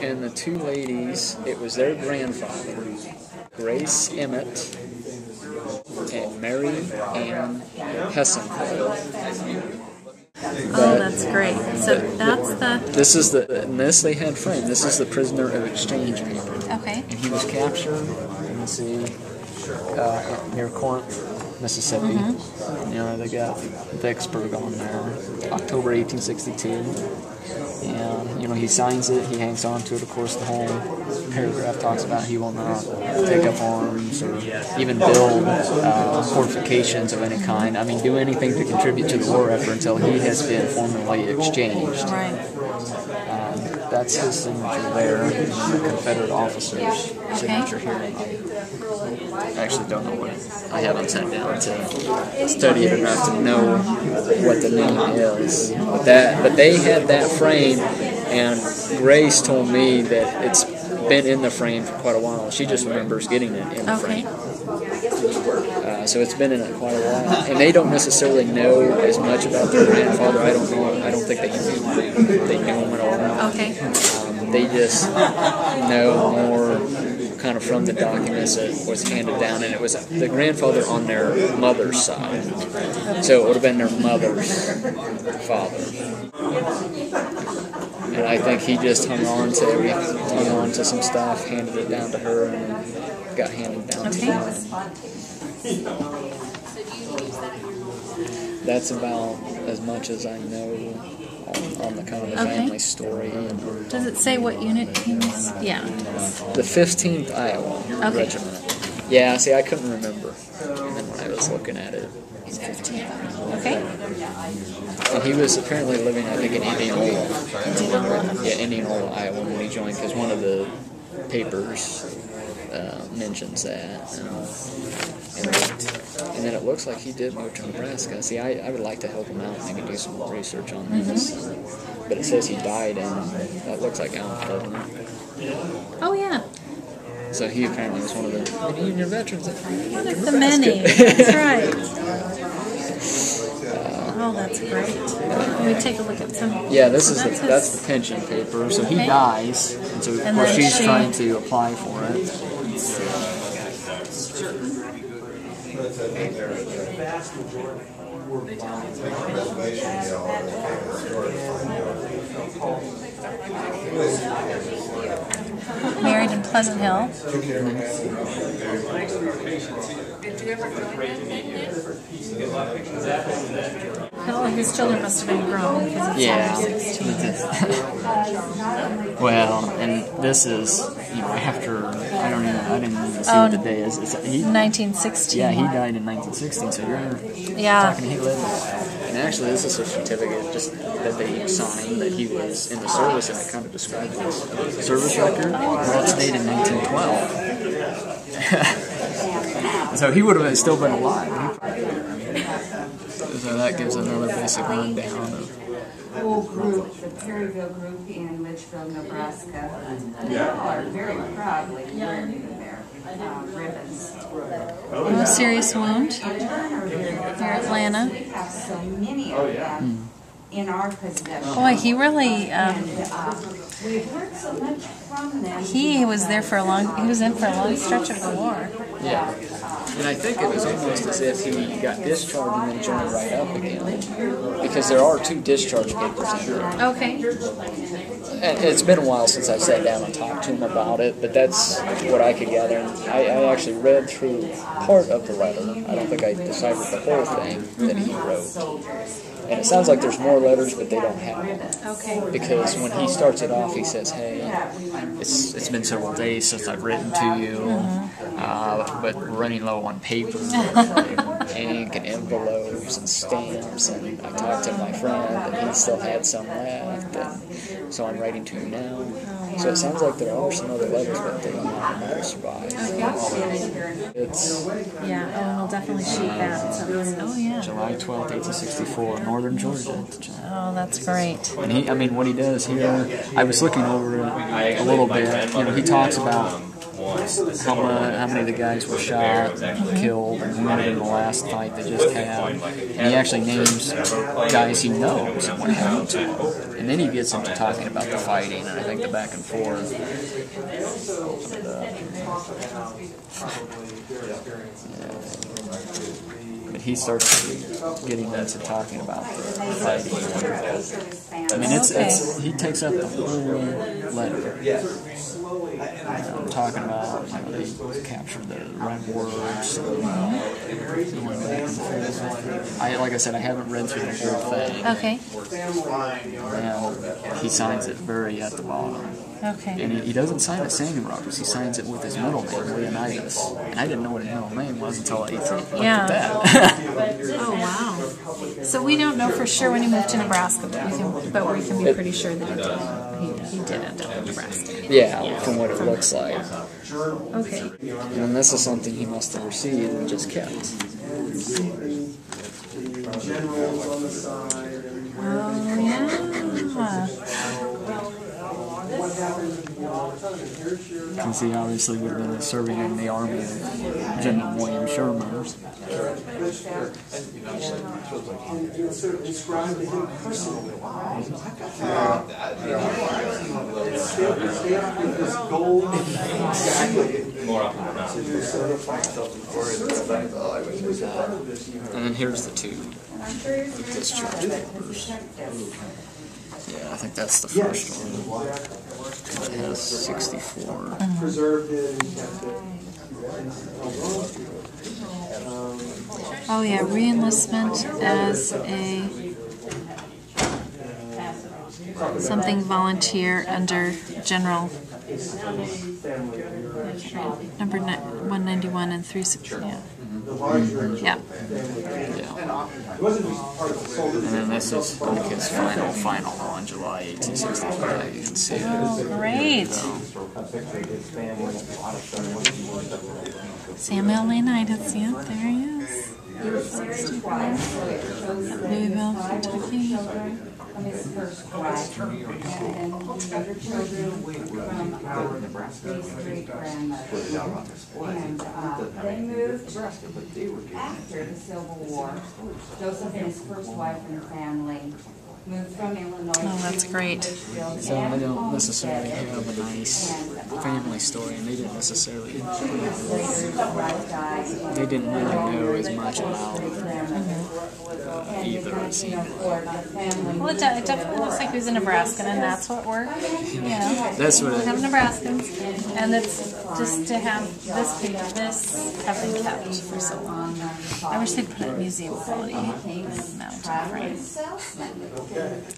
And the two ladies, it was their grandfather, Grace Emmet and Mary Ann Hessen. Oh, that's great. So that's the This is the and this they had framed. This is the prisoner of exchange paper, okay. and he was captured. Let me see, uh, near Corinth, Mississippi. You know they got Vicksburg on there, October 1862. And you know he signs it, he hangs on to it. Of course, the whole paragraph talks about he will not take up arms or even build uh, fortifications of any kind. I mean, do anything to contribute to the war effort until he has been formally exchanged. Right. Um, that's his signature there, and the Confederate officer's signature here. I actually don't know what I haven't sat down to study it enough to know what the name is. But that, but they had that frame, and Grace told me that it's been in the frame for quite a while. She just remembers getting it in the Okay. frame. Uh, so it's been in it quite a while, and they don't necessarily know as much about their grandfather. I don't know. I don't think they knew they knew him at all. Okay. Um, they just know more kind of from the documents that was handed down, and it was the grandfather on their mother's side. So it would have been their mother's father. And I think he just hung on to every, hung on to some stuff, handed it down to her, and got handed down to That's about as much as I know on, on the kind of the Okay. family story. Does it say what unit he was? Yeah. The 15th Iowa Okay. Regiment. Yeah, see, I couldn't remember and when I was looking at it. He's 15. Okay. And he was apparently living, I think, in Indianola. Yeah, Indianola, Iowa, when he joined, because one of the papers uh, mentions that. Um, and, and, and then it looks like he did move to Nebraska. See, I, I would like to help him out, maybe do some research on mm-hmm. this. But it says he died in, that looks like Allen, doesn't? Oh yeah. So he apparently was one of the many Union veterans. that One of the many. That's right. Uh, oh, that's great. Can we take a look at some? Yeah, this so is the, that's the pension paper. So he dies, and so of And course then she's she- trying to apply for it. Married in Pleasant Hill. Oh, his children must have been grown Yeah. well, and this is you know after don't even I didn't even see Oh, what the um, day is. It's, he, 1916. yeah, he died in 1916. So you're Yeah. talking he lived. And actually, this is a certificate just that they signed that he was in the service, and it kind of describes his service record. Oh, well, it's dated 1912. so he would have still been alive. So that gives another basic rundown of whole group, the Perryville group in Litchfield, Nebraska, they are very proudly wearing their uh, ribbons. No serious wound. Near Atlanta. We have so many of them in our possession. Boy, he really. Um, And uh, we've heard so much from them. he was there for a long. He was in for a long stretch of the war. Yeah. And I think it was almost as if he got discharged and then joined right up again. Because there are two discharge papers in there. Okay. And it's been a while since I sat down and talked to him about it, but that's what I could gather. And I, I actually read through part of the letter. I don't think I deciphered the whole thing that he mm-hmm. wrote. And it sounds like there's more letters, but they don't have them. Okay. Because when he starts it off, he says, "Hey, it's it's been several days since I've written to you, mm-hmm. Uh, but running low on paper, and ink, and envelopes and stamps." And I talked to my friend, and he still had some left, and so I'm writing to him now. So it sounds like there are some other letters, but they might survive. It's Yeah. Oh, and we'll definitely shoot that. So oh yeah. July 12th, 1864, Northern Georgia. Oh, that's great. And he, I mean, what he does here, I was looking over it a little bit. You know, he talks about how, many of the guys were shot, killed, wounded in the last fight they just had. And he actually names guys he knows and what happened to them. And then he gets into talking about the fighting and I think the back and forth. But he starts getting into talking about the fighting. I mean, it's, it's he takes up the whole letter. I'm talking about know, they captured the right words. and going back and forth. I like I said, I haven't read through the whole thing. Okay. He signs it very at the bottom. Okay. And he, he doesn't sign it Samuel Roberts. He signs it with his middle name, Leonidas. And I didn't know what his middle name was until I looked Yeah. at that. Oh wow. So we don't know for sure when he moved to Nebraska, but we can, but we can be pretty sure that he did. He, he did end up in Nebraska. yeah, from what it looks like. Okay. And this is something he must have received and just kept yeah. You can see obviously we've been serving in the army of General William Sherman. inscribed to him personally. And then here's the two. Yeah, I think that's the first one. It has 64. preserved it and kept it. Um, oh yeah, reenlistment as a something volunteer under General number one ninety one and three sixty. Yeah. The larger Yeah. Yeah. It wasn't just part of the soldier. And then this is like his final, final on July 1865. You can see it. Oh, great. Samuel Leonidas, yeah, there he is. 65. Louisville, Kentucky. From his first wife and younger children from our great grandmother. And uh, they moved after the Civil War. Joseph and his first wife and family moved from Illinois. Oh, that's great. So and they don't necessarily have a nice family story, and they didn't necessarily, Two years later, his wife died. and they didn't really know as much about grandmother. uh, And in either, it seemed like. 1904, the family Well, it, de- it definitely looks like he was a Nebraskan, and that's what we're, you know, That's what we it- have Nebraskans, and it's just to have this paper, this have been kept for so long. I wish they'd put it in museum quality and mount it frame. salesman.